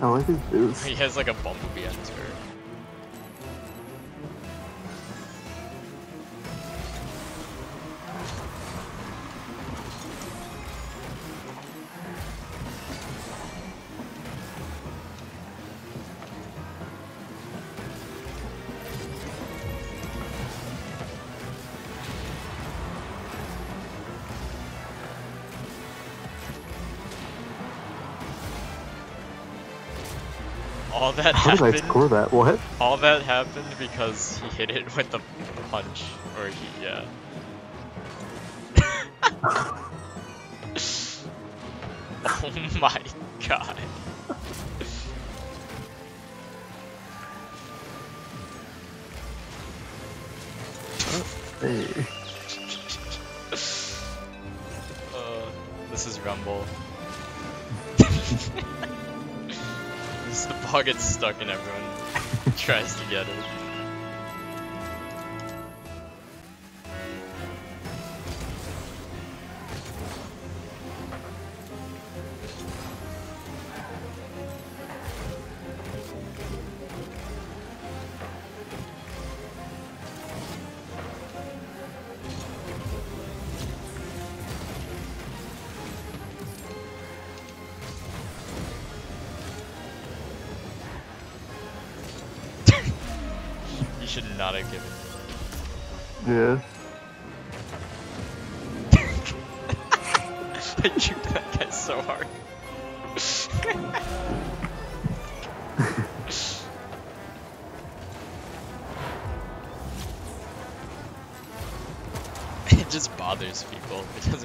I like his boots. He has like a bumblebee on his shirt. All that How did I score that? What? All that happened because he hit it with the punch, or he yeah. oh my god. Hey. Uh, this is Rumble. the ball gets stuck and everyone tries to get it. Should not have given. Yeah. I juked that guy so hard. it just bothers people. It doesn't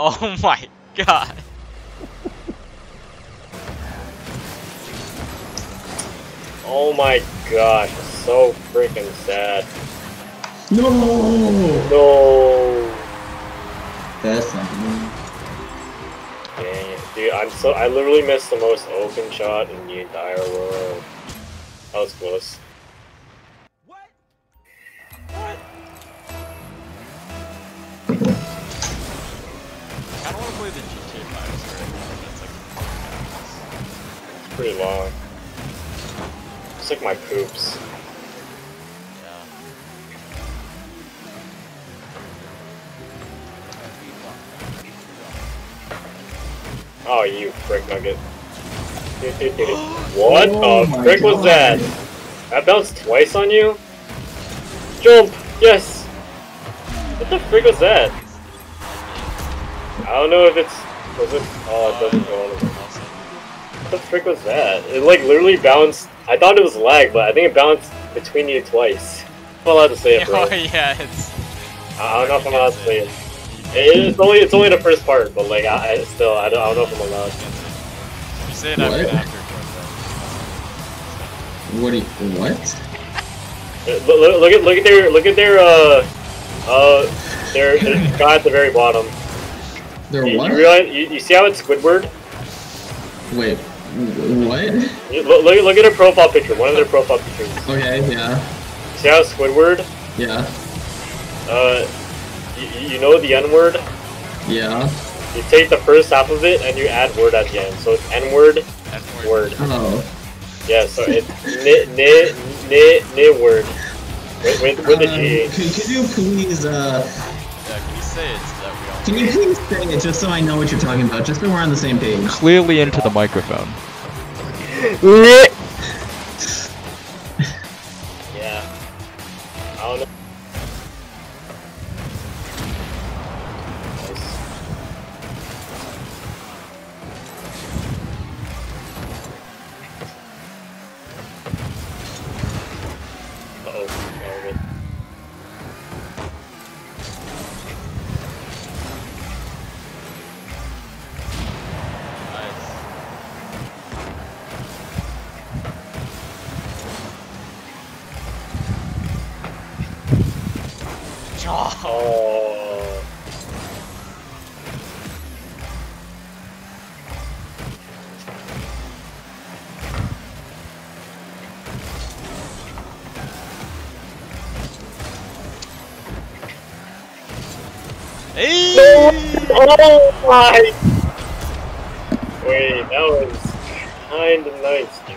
Oh my god. Oh my gosh, so freaking sad. No! No. That's not good. Dang it. Dude, I'm so I literally missed the most open shot in the entire world. That was close. I don't want to play the GTA 5 story. That's like. It's pretty long. It's like my poops. Yeah. Oh, you frick nugget. what Oh the my frick was God. that? That bounced twice on you? Jump! Yes! What the frick was that? I don't know if it's... Was it... Oh, it doesn't go on. Also, What the frick was that? It like literally bounced... I thought it was lag, but I think it bounced between you twice. I'm not allowed to say it, bro. oh yeah, it's. I don't know if I'm allowed to say it. It's only it's only the first part, but like I, I still I don't, I don't know if I'm allowed. You say it after What? after. What do you, what? Look, look, look at look at their look at their uh uh their, their guy at the very bottom. They're You, what? you realize you, you see how it's Squidward? Wait, what? You, look, look look at their profile picture. One of their profile pictures. Okay, yeah, See how it's Squidward? yeah, Uh, you, you know the N word. yeah. You take the first half of it and you add word at the end. So it's N word F word. Oh, Yeah. So it's ni ni ni ni word with with, with a um, G. could, could you please, uh, Yeah, can you say it so that we all can you please say it just so I know what you're talking about, just so we're on the same page? clearly into the microphone? Oh, Oh. hey! Oh my! Wait, that was kinda nice, dude.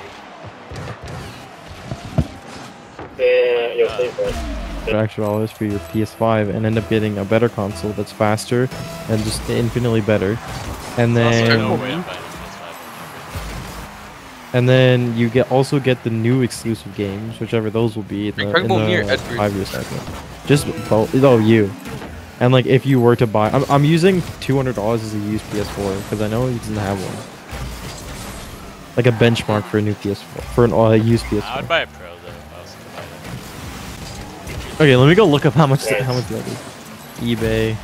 Damn, yo, save that. Extra dollars for your PS5 and end up getting a better console that's faster and just infinitely better. And then no way I'm buying a PS5. and then you get also get the new exclusive games, whichever those will be in the, in the five year cycle. Just both. Oh, you. And like if you were to buy, I'm I'm using two hundred dollars as a used PS4 because I know he doesn't have one. Like a benchmark for a new PS4 for an uh, used I would PS4. buy a Okay, let me go look up how much how much that is. eBay.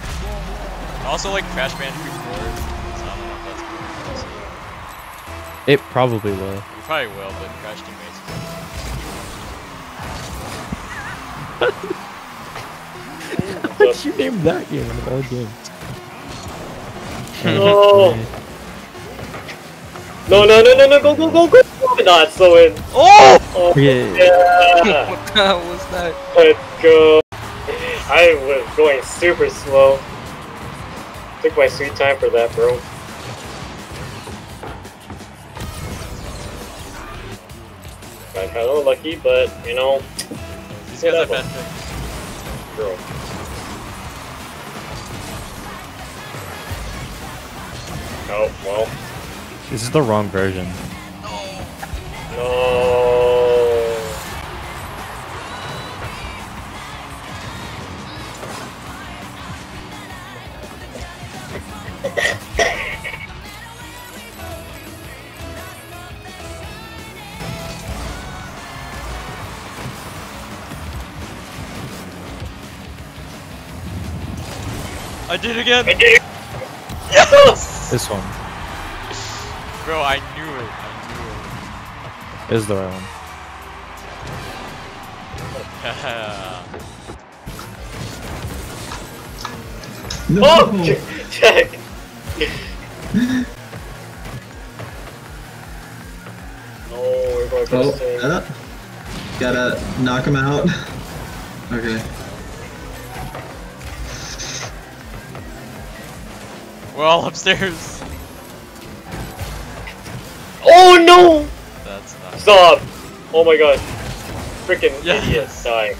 Also, like Crash Bandicoot 4. So I don't know if that's cool. It probably will. You probably will, but Crash Teammates. What'd you name that game of all games? No! No, no, no, no, no, go, go, go, go! Not so in. Oh! Oh, Yeah. yeah! what the hell was that? Let's go. I was going super slow. Took my sweet time for that, bro. I got a little lucky, but you know, These guys have Whatever. bad picks. bro. Oh well, This is the wrong version. No! No. I did it again! Yes! This one Bro, I knew it. I is the right one. knew it. No. Oh, check. No, we're going for Oh, the same. uh, gotta knock him out. Okay. We're all upstairs. Oh no! That's not. Stop! Oh my god. Freaking Yes. idiot. Die.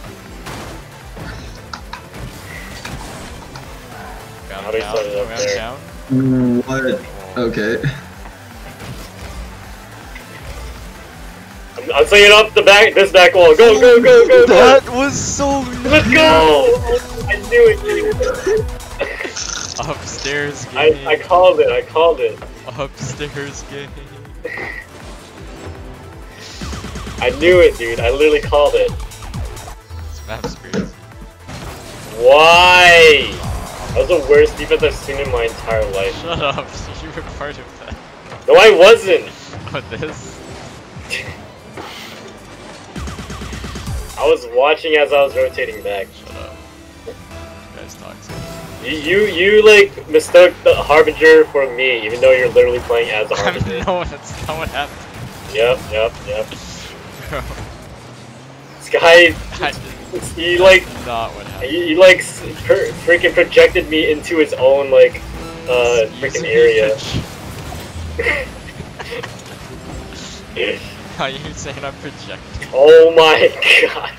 How do you down, set it up there? Mm, what? Okay. I'm, I'm setting up the back, this back wall. Go, go, go, go, go! That was so Let's go! I knew it, dude. Upstairs I, game. I called it, I called it. Upstairs game. I knew it, dude. I literally called it. This map's crazy. Why? That was the worst defense I've seen in my entire life. Shut up. You were part of that. No, I wasn't. What this? I was watching as I was rotating back. Shut. You. You, you, you like mistook the Harbinger for me, even though you're literally playing as a Harbinger. no, that's not what happened. Yep, yep, yep. Bro, This guy, he like, not what happened. he, he like per, freaking projected me into his own like, uh, freaking area. Are you saying I'm projecting? oh my god.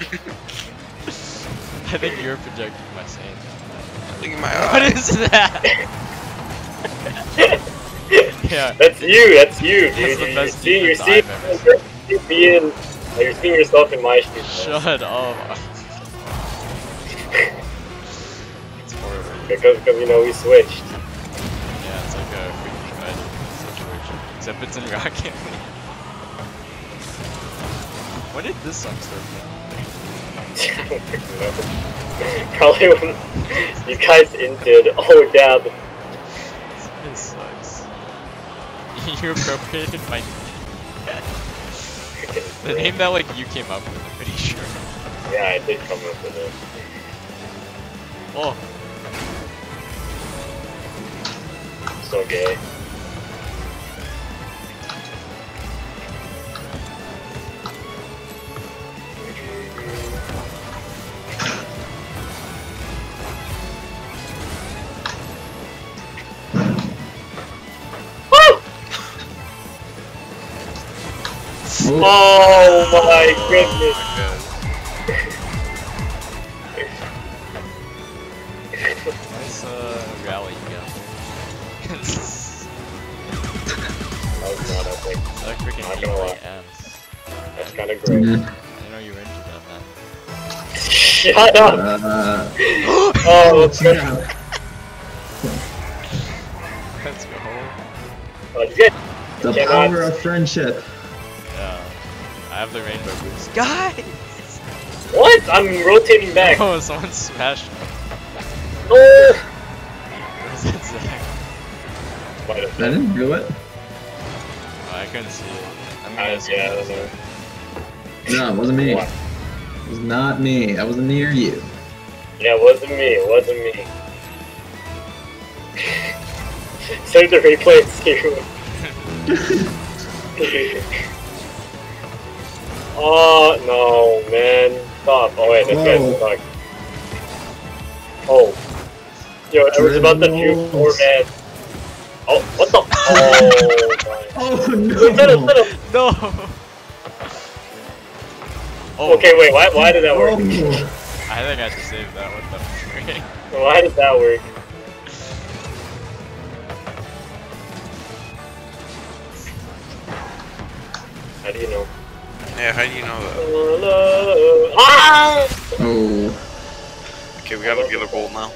I think you're projecting my saying Look at my that. What eyes. is that? yeah. That's you, that's you, dude. That's the you're, best seeing, you're defense seeing, I've ever you're seeing, you're seeing yourself in my shoes. man. Shut up. it's horrible. Because, because, you know, we switched. Yeah, it's like a freaking red situation. Except it's in Rocket League. When did this song start? Probably when you guys inted. Oh, dab. This sucks. you appropriated my the name that like you came up with. I'm pretty sure. Yeah, I did come up with it. Oh, So gay. Oh my goodness. nice uh, rally you got there. That was not epic. that freaking Not gonna my lie. ass. That's kind of great. Mm, I know you were into that. Shut up! uh, Oh, let's go. Let's go. Oh, you get- The power of friendship. Yeah. I have the rainbow boost. Guys! What? I'm rotating back. Oh, someone smashed me. Oh! What is that Zach? Might have I didn't do it. Oh, I couldn't see it. I'm Uh, gonna yeah, I don't. No, it wasn't me. What? It was not me. I wasn't near you. Yeah, it wasn't me. It wasn't me. Save the replay and see who. Oh no, man! Stop! Oh wait, this guy's Whoa. stuck. Oh, yo, I was about to shoot poor man. Oh, what the? Oh my! Oh Let him, no! let him. No! Oh, Okay, wait. Why? Why did that work? Oh. I think I have to save that. What the frick? Why did that work? How do you know? Yeah, how do you know that? Ah! Oh. Okay, we gotta get a goal now.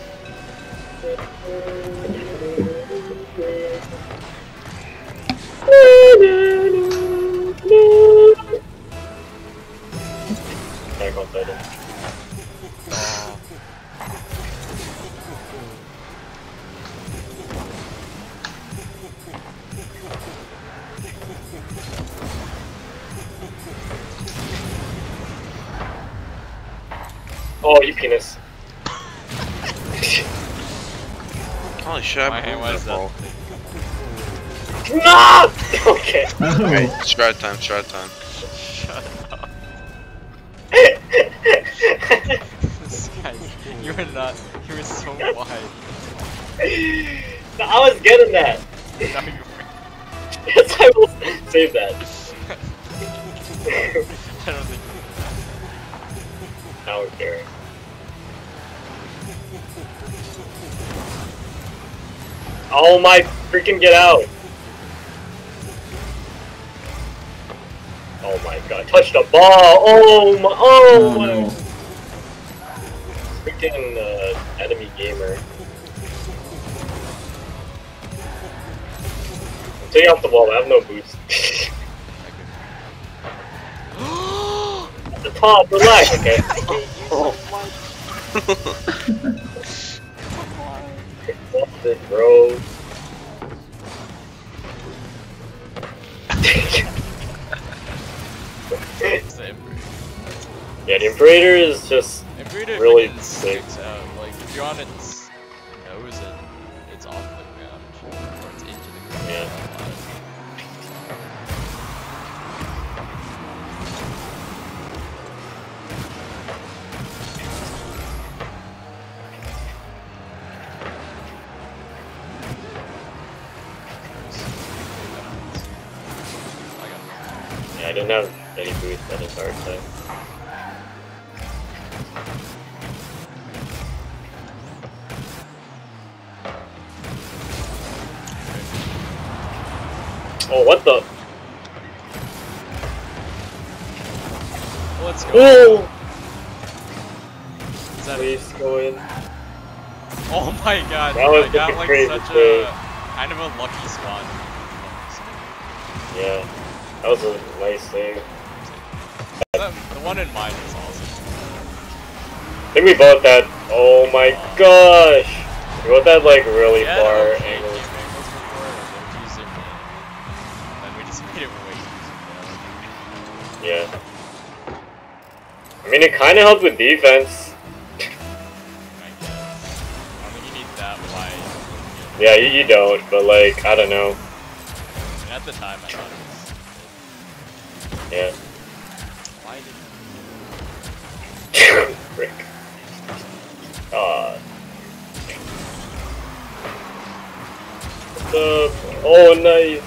Back on title. Oh, you penis. Holy shit, I My hand moved was that uh, ball. No! Okay. Okay, strat time, strat time. Shut up. This guy, you were not, you were so wide. No, I was getting that. Now you Yes, I will save that. I don't think now we're caring. Oh my freaking get out! Oh my god, touch the ball! Oh my, oh, Oh my no. freaking uh, enemy gamer. Take off the ball, I have no boost. At the top, relax, okay? Oh, What's it, bro? it's Emperor. yeah, the Imperator is just Emperor Really sick. out. Like, if you're on its didn't have any boost that entire time. Oh, what the? Let's go. Oh! Is that Please go in. Oh my god, That was I got like such a kind of a lucky spot. Yeah. That was a nice save. The, one in mine is awesome. I think we both had. Oh my gosh! We both had like really Yeah, far okay, angles. game and they're using it. Then we just made it way easier. Yeah. I mean, it kind of helped with defense. I guess. Yeah, you, you don't, but like, I don't know. At the time, I thought was. Yeah. Why did Frick. Ah. What's up? Oh, nice.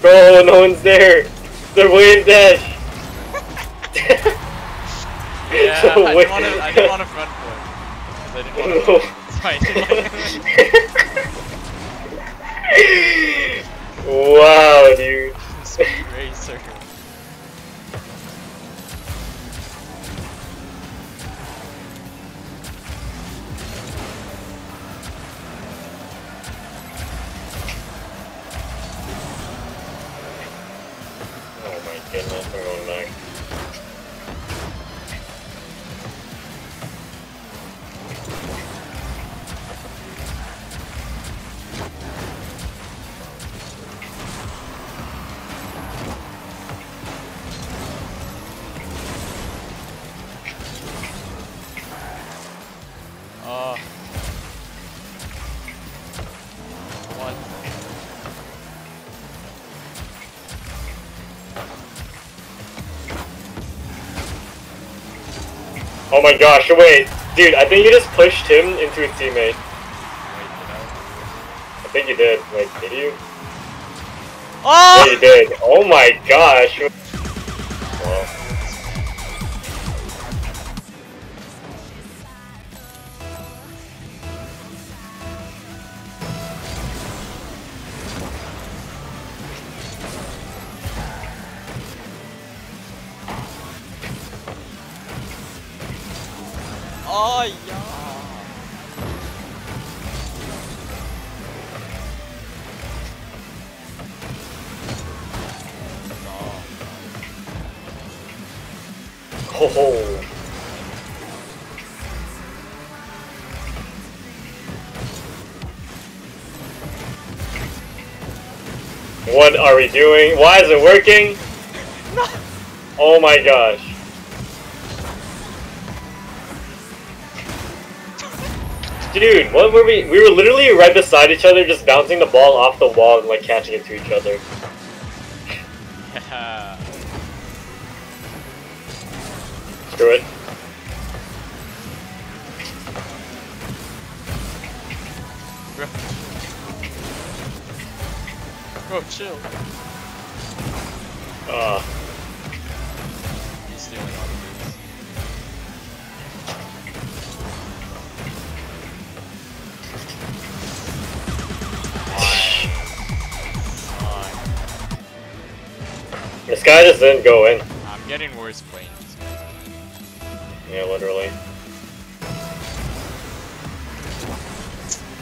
Bro, no one's there. They're wave dash. Yeah, So I didn't want to. I want to front foot. 'cause I didn't want to I didn't want wow, dude. to. Speed Oh my gosh, wait. Dude, I think you just pushed him into his teammate. I think you did. Wait, did you? I? Yeah, you did. Oh my gosh. What are we doing? Why is it working? Oh my gosh. Dude, what were we? We were literally right beside each other, just bouncing the ball off the wall and like catching it to each other. Screw it. Bro, chill. Uh, He's stealing all the this guy just didn't go in. I'm getting worse playing this game. Yeah, literally.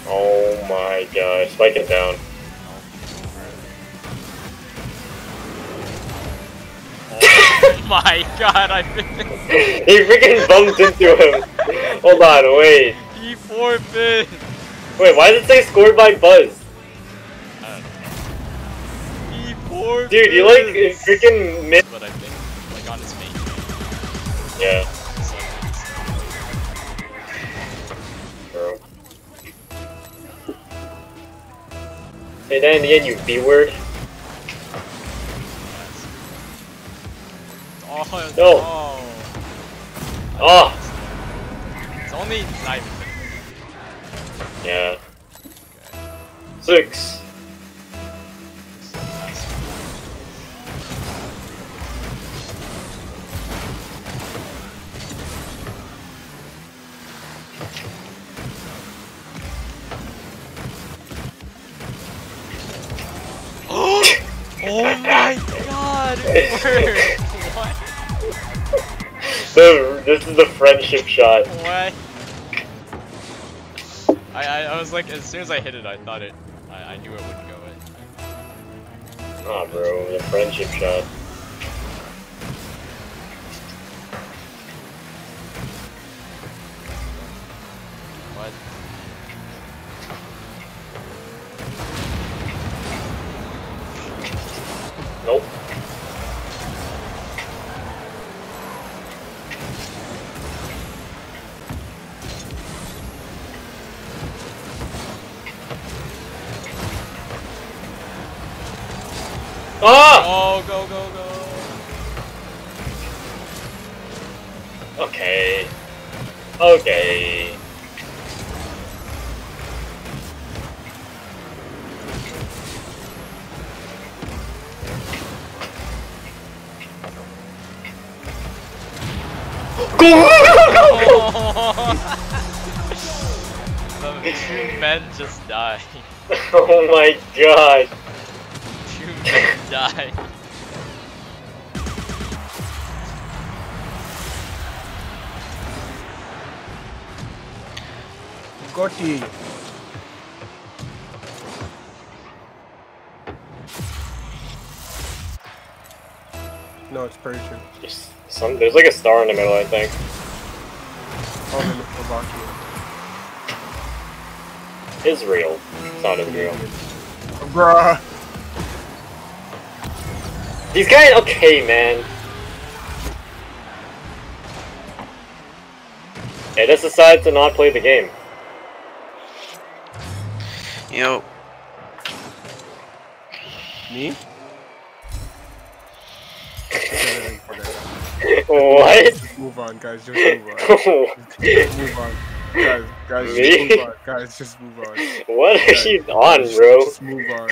Oh my gosh, spike it down. Oh my god, I he freaking bumped into him. Hold on, wait. he forfeit. Wait, why does it say scored by Buzz? I don't know. He forfeit. Dude, you like freaking missed. But I think like on his main Yeah, it's like, bro. Say that in the end, you B word. Oh No. no. Oh, It's only finished. yeah. Okay. Six. Oh my god, it worked! What? The, this is the friendship shot. What? I, I, I was like, as soon as I hit it, I thought it, I, I knew it wouldn't go in. Ah, bro, the friendship shot. Okay. the two men just died. oh my god. Two men died. Gotti. No, it's Persian. There's, some, there's like a star in the middle, I think. Oh, Slovakian. Israel. It's not Israel. Bruh. These guys, okay, man. They just decided to not play the game. You know, Me? what? Just move on, guys. Just move on. Just move on. Guys, guys, just move on. Guys, just move on. what are you on, just- bro? Just move on.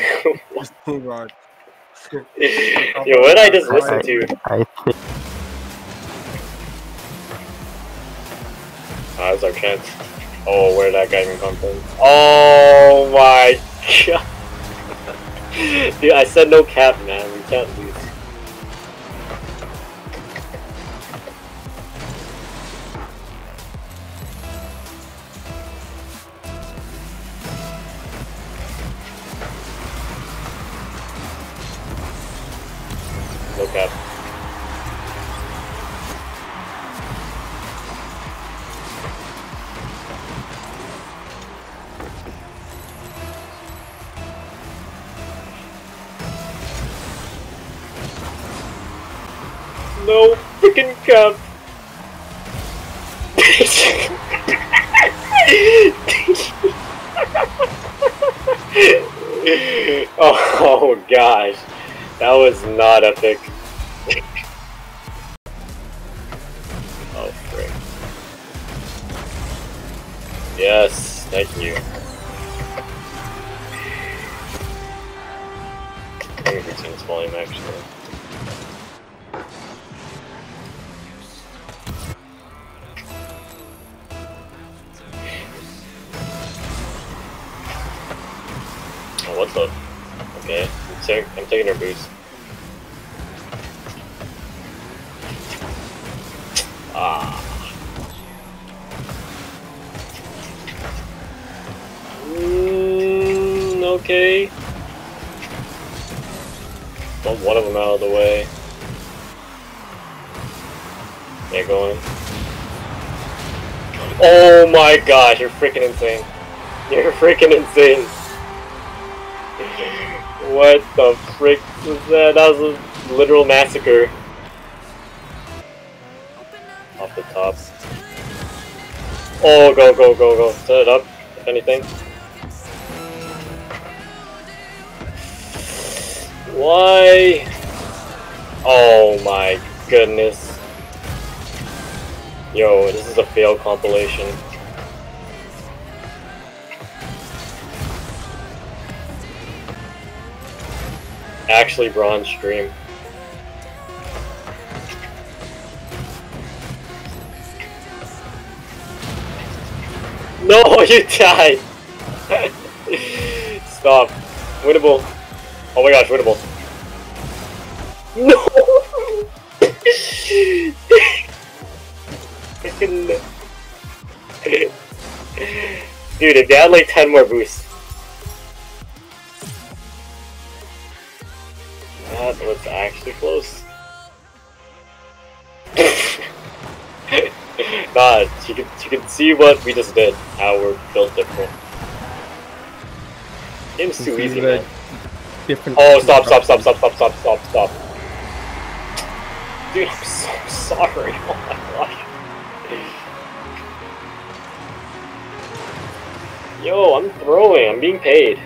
Just move on. Yo, what did I just listen to? I think Ah, that's our chance. Oh, where that guy even come from? Oh my god. Dude, I said no cap, man. We can't lose. No cap. No freaking cap. Oh, oh gosh, that was not epic. oh frick. Yes, thank you. This volume actually. What the? Okay, I'm, I'm taking her boost. Ah. Mm, okay. Bump one of them out of the way. Yeah, going. Oh my gosh, you're freaking insane. You're freaking insane. What the frick was that? That was a literal massacre. Off the top. Oh, go, go, go, go. Set it up, if anything. Why? Oh my goodness. Yo, this is a fail compilation. Actually, bronze stream. No, you died! Stop. Winnable. Oh my gosh, winnable. No! Dude, if they had like 10 more boosts. That was actually close. nah, you can, you can see what we just did, how we're built different. Game's too easy, man. different. Oh, stop, stop, stop, stop, stop, stop, stop, stop. Dude, I'm so sorry. Oh my gosh. Yo, I'm throwing. I'm being paid.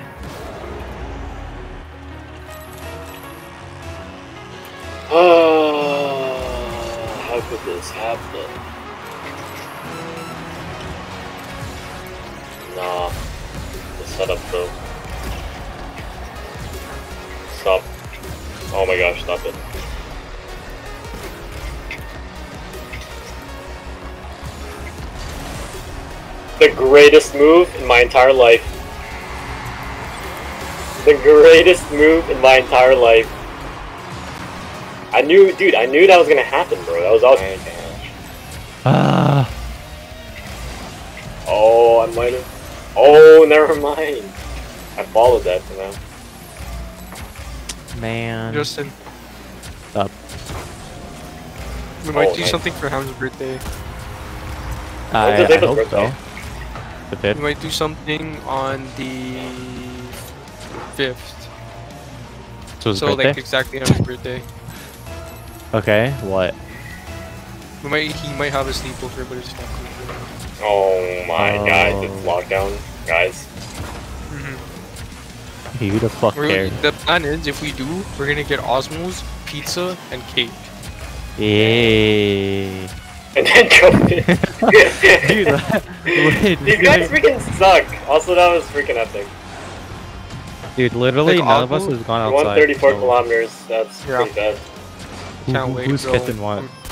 This happen? Nah. The setup though. Stop. Oh my gosh, stop it. The greatest move in my entire life. The greatest move in my entire life. I knew, dude, I knew that was gonna happen, bro. That was all. Ah. Oh, I might have. Oh, never mind. I followed that for now. Man. Justin. Up. We might Oh, do nice. something for Ham's birthday. I, When's I hope birthday? so. The We might do something on the fifth. So So like exactly on his birthday. Okay. What? We might he might have a sleepover, but it's not cool. Oh my Oh. guys, it's lockdown, guys. Mm-hmm. Who the fuck We're cares? the plan is if we do, we're gonna get Osmos, pizza, and cake. Yay. And then jump in. Dude, that- wait, These this guys guy- freaking suck. Also, that was freaking epic. Dude, literally Like, none of us Osmo- has gone outside. 134 so kilometers. That's Yeah. pretty bad. Can't who- wait, Who's bro. I'm-